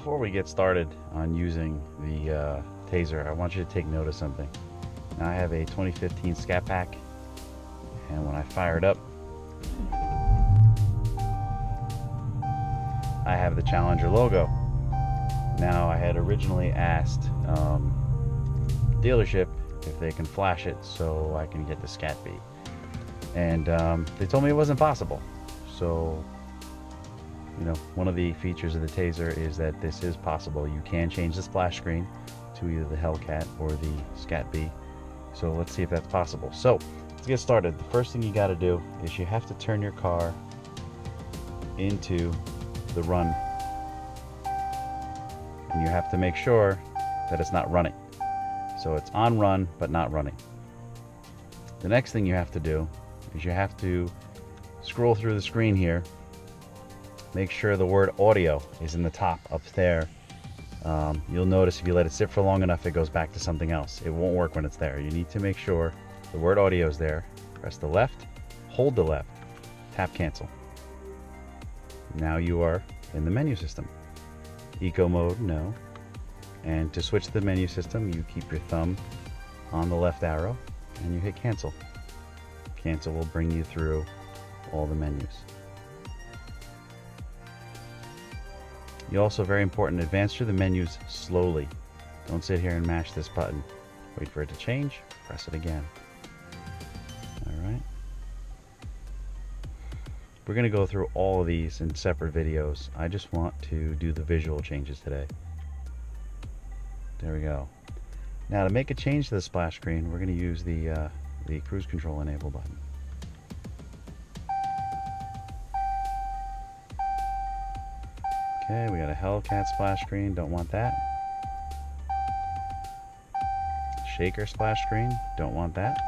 before we get started on using the uh, TaZer, I want you to take note of something. Now I have a 2015 Scat Pack, and when I fire it up, I have the Challenger logo. Now I had originally asked um, dealership if they can flash it so I can get the Scat Bee, and um, they told me it wasn't possible. So you know, one of the features of the TaZer is that this is possible. You can change the splash screen to either the Hellcat or the Scat Bee. So let's see if that's possible. So let's get started. The first thing you got to do is you have to turn your car into the run. And you have to make sure that it's not running. So it's on run, but not running. The next thing you have to do is you have to scroll through the screen here make sure the word audio is in the top up there. Um, you'll notice if you let it sit for long enough, it goes back to something else. It won't work when it's there. You need to make sure the word audio is there. Press the left, hold the left, tap cancel. Now you are in the menu system. Eco mode, no. And to switch the menu system, you keep your thumb on the left arrow and you hit cancel. Cancel will bring you through all the menus. You also, very important, advance through the menus slowly. Don't sit here and mash this button. Wait for it to change, press it again. Alright. We're going to go through all of these in separate videos. I just want to do the visual changes today. There we go. Now to make a change to the splash screen, we're going to use the, uh, the cruise control enable button. Okay, we got a Hellcat splash screen, don't want that. Shaker splash screen, don't want that.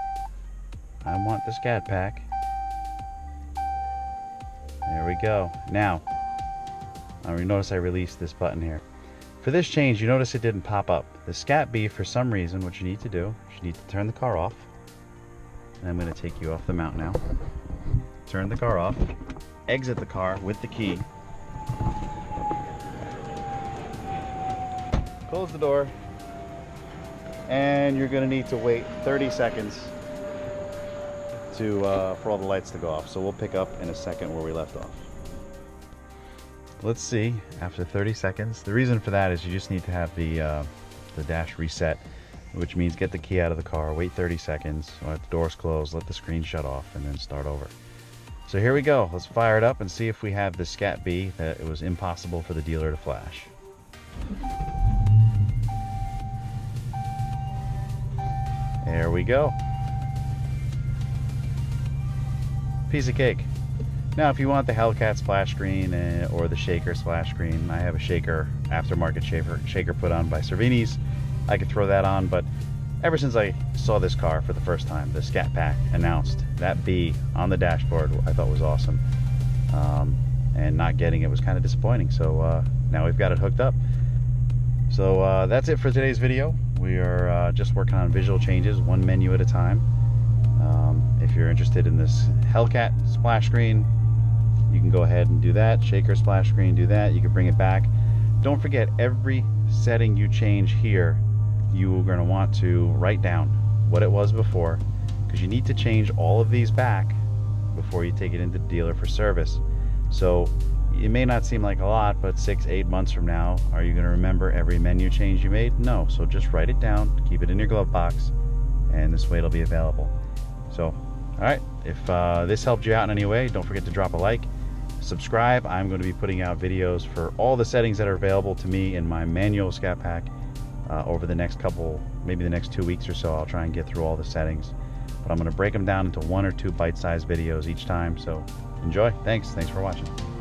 I want the Scat Pack. There we go. Now, you notice I released this button here. For this change, you notice it didn't pop up. The Scat Bee, for some reason, what you need to do, is you need to turn the car off. And I'm going to take you off the mount now. Turn the car off. Exit the car with the key. Close the door, and you're gonna need to wait 30 seconds to uh, for all the lights to go off. So we'll pick up in a second where we left off. Let's see, after 30 seconds, the reason for that is you just need to have the, uh, the dash reset, which means get the key out of the car, wait 30 seconds, let the doors close, let the screen shut off, and then start over. So here we go. Let's fire it up and see if we have the Scat Bee that it was impossible for the dealer to flash. There we go. Piece of cake. Now, if you want the Hellcat splash screen uh, or the Shaker splash screen, I have a Shaker aftermarket shaker, shaker put on by Cervini's. I could throw that on, but ever since I saw this car for the first time, the Scat Pack announced that Bee on the dashboard, I thought was awesome. Um, and not getting it was kind of disappointing. So uh, now we've got it hooked up. So uh, that's it for today's video. We are uh, just working on visual changes, one menu at a time. Um, if you're interested in this Hellcat splash screen, you can go ahead and do that. Shaker splash screen, do that. You can bring it back. Don't forget, every setting you change here, you are going to want to write down what it was before, because you need to change all of these back before you take it into the dealer for service. So it may not seem like a lot, but six, eight months from now, are you going to remember every menu change you made? No. So just write it down, keep it in your glove box, and this way it'll be available. So, all right, if uh, this helped you out in any way, don't forget to drop a like, subscribe. I'm going to be putting out videos for all the settings that are available to me in my manual Scat Pack uh, over the next couple, maybe the next two weeks or so. I'll try and get through all the settings, but I'm going to break them down into one or two bite-sized videos each time. So enjoy. Thanks. Thanks for watching.